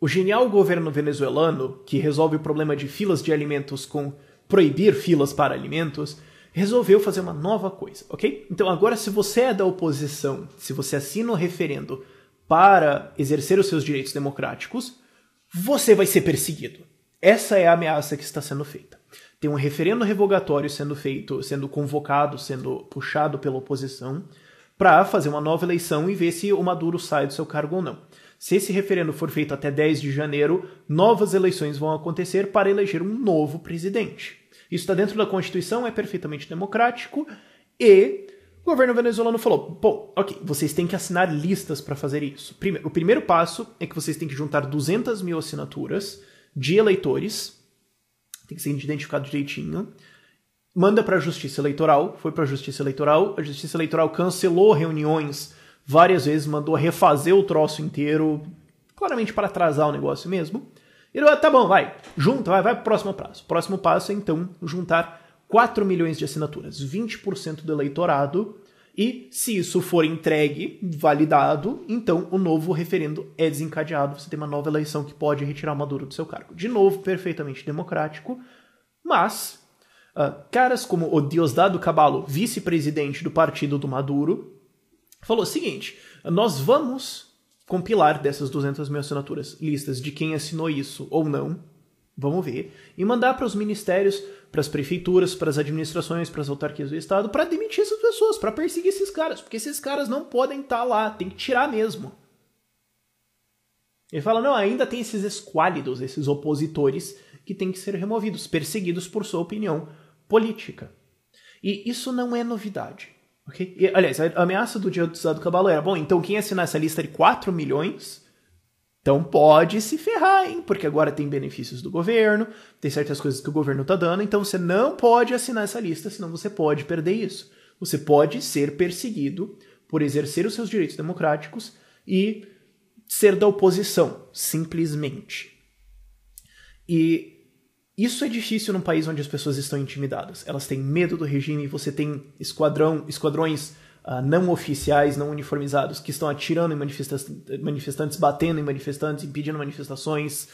O genial governo venezuelano, que resolve o problema de filas de alimentos com proibir filas para alimentos, resolveu fazer uma nova coisa, ok? Então agora, se você é da oposição, se você assina o referendo para exercer os seus direitos democráticos, você vai ser perseguido. Essa é a ameaça que está sendo feita. Tem um referendo revogatório sendo feito, sendo convocado, sendo puxado pela oposição para fazer uma nova eleição e ver se o Maduro sai do seu cargo ou não. Se esse referendo for feito até 10 de janeiro, novas eleições vão acontecer para eleger um novo presidente. Isso está dentro da Constituição, é perfeitamente democrático e o governo venezuelano falou: bom, ok, vocês têm que assinar listas para fazer isso. Primeiro, o primeiro passo é que vocês têm que juntar 200 mil assinaturas de eleitores, tem que ser identificado direitinho. Manda para a Justiça Eleitoral, foi para a Justiça Eleitoral, a Justiça Eleitoral cancelou reuniões várias vezes, mandou refazer o troço inteiro, claramente para atrasar o negócio mesmo. E ele tá bom, vai, junta, vai, vai pro próximo passo. O próximo passo é então juntar 4 milhões de assinaturas, 20% do eleitorado, e se isso for entregue, validado, então o novo referendo é desencadeado. Você tem uma nova eleição que pode retirar Maduro do seu cargo. De novo, perfeitamente democrático, mas uh, caras como o Diosdado Cabalo, vice-presidente do partido do Maduro, falou o seguinte: nós vamos compilar dessas 200 mil assinaturas listas de quem assinou isso ou não, vamos ver, e mandar para os ministérios, para as prefeituras, para as administrações, para as autarquias do Estado, para demitir essas pessoas, para perseguir esses caras, porque esses caras não podem estar tá lá, tem que tirar mesmo. Ele fala: não, ainda tem esses esquálidos, esses opositores que têm que ser removidos, perseguidos por sua opinião política. E isso não é novidade. Okay? E, aliás, a ameaça do dia do Cabalo era: bom, então quem assinar essa lista de 4 milhões, então pode se ferrar, hein? Porque agora tem benefícios do governo, tem certas coisas que o governo tá dando, então você não pode assinar essa lista, senão você pode perder isso. Você pode ser perseguido por exercer os seus direitos democráticos e ser da oposição, simplesmente. E isso é difícil num país onde as pessoas estão intimidadas. Elas têm medo do regime, você tem esquadrão, esquadrões uh, não oficiais, não uniformizados, que estão atirando em manifestantes, batendo em manifestantes, impedindo manifestações,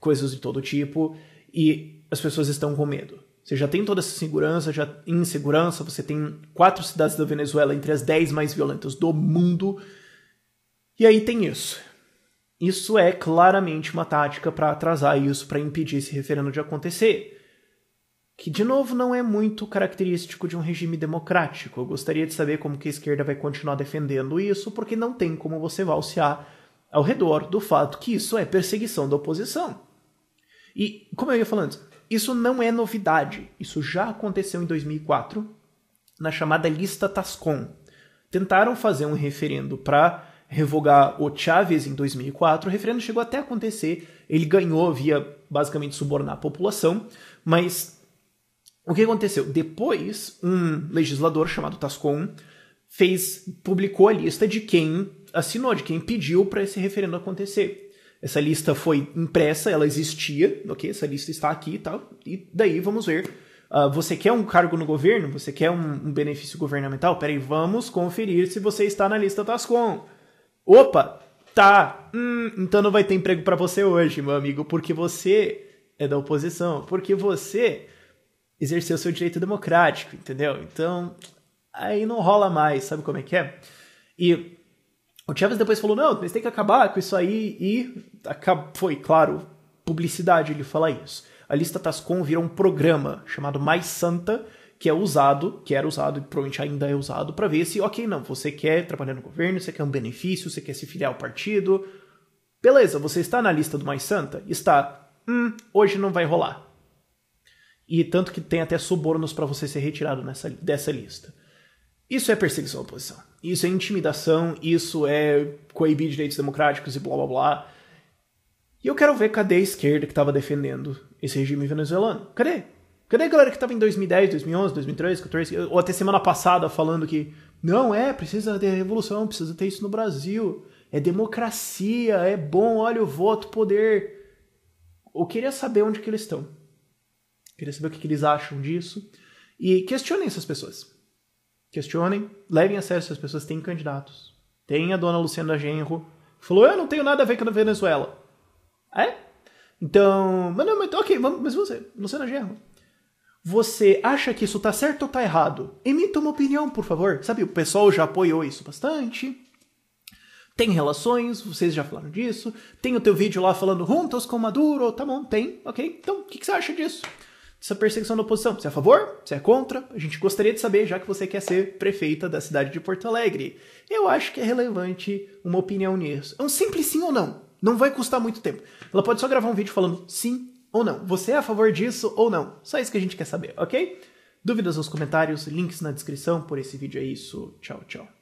coisas de todo tipo, e as pessoas estão com medo. Você já tem toda essa segurança, já insegurança, você tem quatro cidades da Venezuela entre as dez mais violentas do mundo, e aí tem isso. Isso é claramente uma tática para atrasar isso, para impedir esse referendo de acontecer. Que, de novo, não é muito característico de um regime democrático. Eu gostaria de saber como que a esquerda vai continuar defendendo isso, porque não tem como você valsear ao redor do fato que isso é perseguição da oposição. E, como eu ia falando, isso não é novidade. Isso já aconteceu em 2004, na chamada Lista Tascon. Tentaram fazer um referendo para revogar o Chávez em 2004. O referendo chegou até a acontecer, ele ganhou via basicamente subornar a população, mas o que aconteceu? Depois, um legislador chamado Tascon fez, publicou a lista de quem assinou, de quem pediu para esse referendo acontecer. Essa lista foi impressa, ela existia, ok? Essa lista está aqui e tal. E daí vamos ver. Uh, você quer um cargo no governo? Você quer um, um benefício governamental? Peraí, vamos conferir se você está na lista Tascon. Opa, tá. Hum, então não vai ter emprego para você hoje, meu amigo, porque você é da oposição, porque você exerceu seu direito democrático, entendeu? Então, aí não rola mais, sabe como é que é? E o Chaves depois falou: não, mas tem que acabar com isso aí, e foi, claro, publicidade ele falar isso. A lista Tascom virou um programa chamado Mais Santa, que é usado, que era usado e provavelmente ainda é usado, para ver se, ok, não, você quer trabalhar no governo, você quer um benefício, você quer se filiar ao partido. Beleza, você está na lista do Mais Santa? Está. Hum, hoje não vai rolar. E tanto que tem até subornos para você ser retirado nessa, dessa lista. Isso é perseguição à oposição. Isso é intimidação, isso é coibir direitos democráticos e blá blá blá. E eu quero ver cadê a esquerda que estava defendendo esse regime venezuelano. Cadê? Cadê a galera que estava em 2010, 2011, 2013, 2014, ou até semana passada falando que não é, precisa ter revolução, precisa ter isso no Brasil, é democracia, é bom, olha o voto, poder. Eu queria saber onde que eles estão. Queria saber o que, que eles acham disso. E questionem essas pessoas. Questionem, levem a sério essas pessoas têm candidatos. Tem a dona Luciana Genro, que falou: Eu não tenho nada a ver com a Venezuela. É? Então, mas não, mas ok, vamos, mas você, Luciana Gerro, você acha que isso tá certo ou tá errado? Emita uma opinião, por favor. Sabe, o pessoal já apoiou isso bastante. Tem relações, vocês já falaram disso. Tem o teu vídeo lá falando juntos com Maduro, tá bom, tem, ok. Então, o que, que você acha disso? Dessa perseguição da oposição? Você é a favor? Você é contra? A gente gostaria de saber, já que você quer ser prefeita da cidade de Porto Alegre. Eu acho que é relevante uma opinião nisso. É um simples sim ou não. Não vai custar muito tempo. Ela pode só gravar um vídeo falando sim ou não. Você é a favor disso ou não? Só isso que a gente quer saber, ok? Dúvidas nos comentários, links na descrição. Por esse vídeo é isso. Tchau, tchau.